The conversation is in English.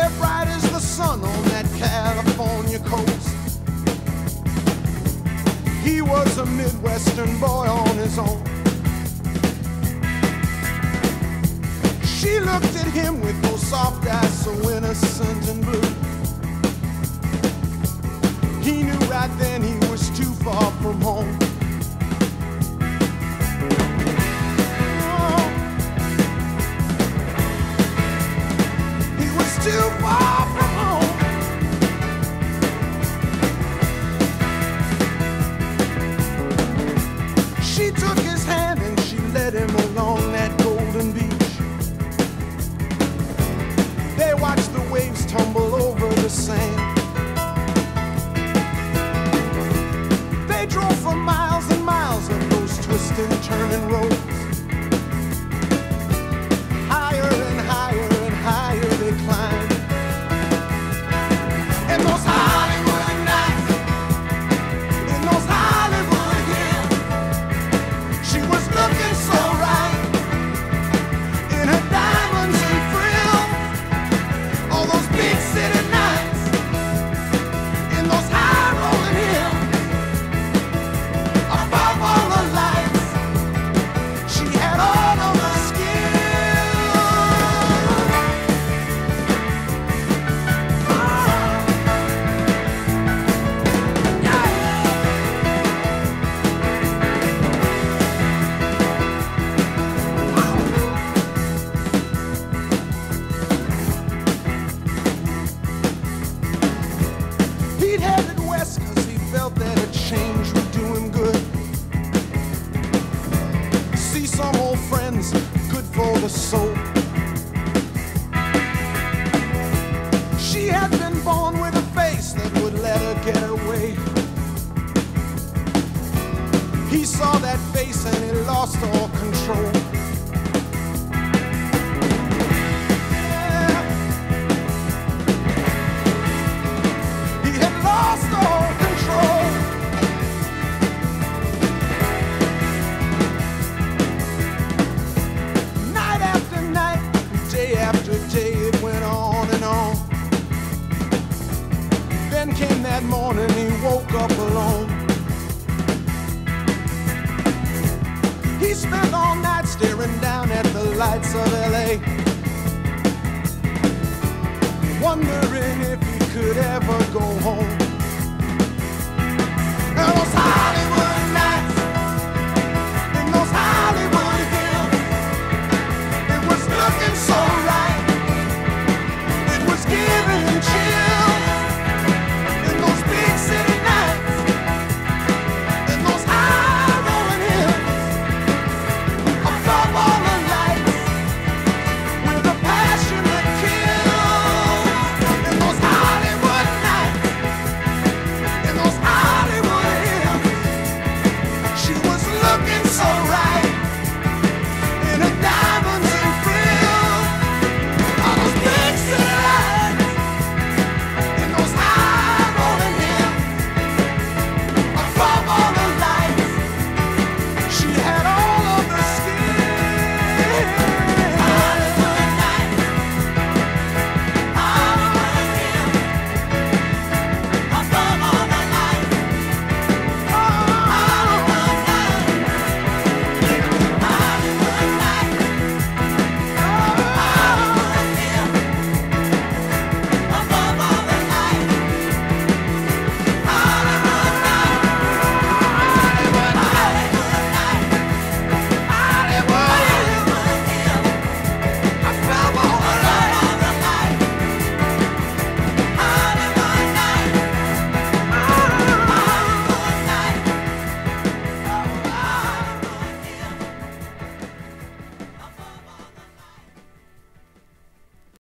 they're bright as the sun on that California coast. He was a Midwestern boy on his own. She looked at him with those soft eyes so innocent and blue. He knew right then he was too far from home. She took his hand and she led him along that change would do him good. See some old friends, good for the soul. She had been born with a face that would let her get away. He saw that face and he lost all control. That morning, he woke up alone. He spent all night staring down at the lights of LA. Wondering if